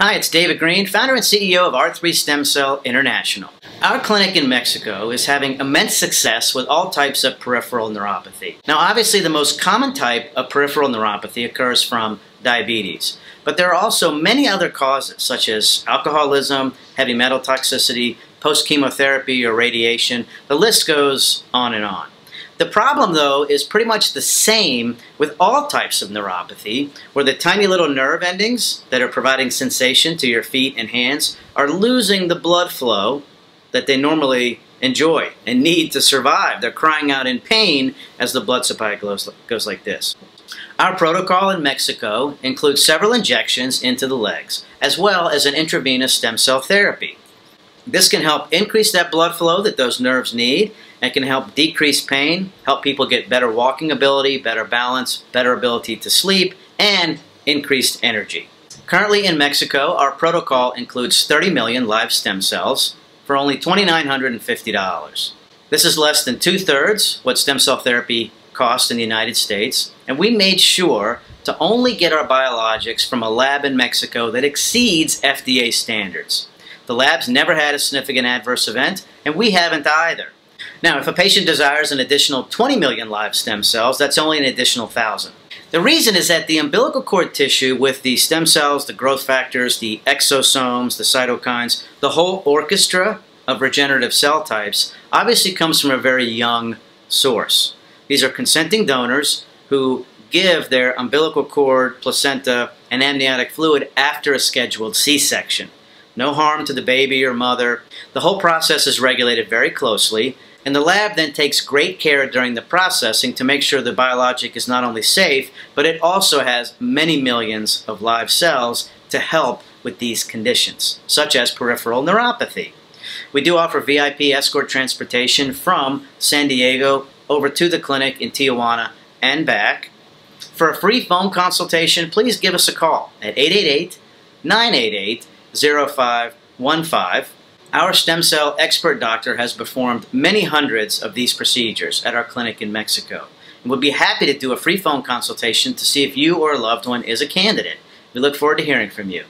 Hi, it's David Green, founder and CEO of R3 Stem Cell International. Our clinic in Mexico is having immense success with all types of peripheral neuropathy. Now, obviously, the most common type of peripheral neuropathy occurs from diabetes, but there are also many other causes, such as alcoholism, heavy metal toxicity, post chemotherapy or radiation. The list goes on and on. The problem, though, is pretty much the same with all types of neuropathy, where the tiny little nerve endings that are providing sensation to your feet and hands are losing the blood flow that they normally enjoy and need to survive. They're crying out in pain as the blood supply goes, goes like this. Our protocol in Mexico includes several injections into the legs, as well as an intravenous stem cell therapy. This can help increase that blood flow that those nerves need and can help decrease pain, help people get better walking ability, better balance, better ability to sleep, and increased energy. Currently in Mexico, our protocol includes 30 million live stem cells for only $2,950. This is less than two-thirds what stem cell therapy costs in the United States, and we made sure to only get our biologics from a lab in Mexico that exceeds FDA standards. The lab's never had a significant adverse event, and we haven't either. Now, if a patient desires an additional 20 million live stem cells, that's only an additional 1,000. The reason is that the umbilical cord tissue with the stem cells, the growth factors, the exosomes, the cytokines, the whole orchestra of regenerative cell types obviously comes from a very young source. These are consenting donors who give their umbilical cord, placenta, and amniotic fluid after a scheduled C-section. No harm to the baby or mother. The whole process is regulated very closely, and the lab then takes great care during the processing to make sure the biologic is not only safe, but it also has many millions of live cells to help with these conditions, such as peripheral neuropathy. We do offer VIP escort transportation from San Diego over to the clinic in Tijuana and back. For a free phone consultation, please give us a call at 888 988 0515. Our stem cell expert doctor has performed many hundreds of these procedures at our clinic in Mexico and would be happy to do a free phone consultation to see if you or a loved one is a candidate. We look forward to hearing from you.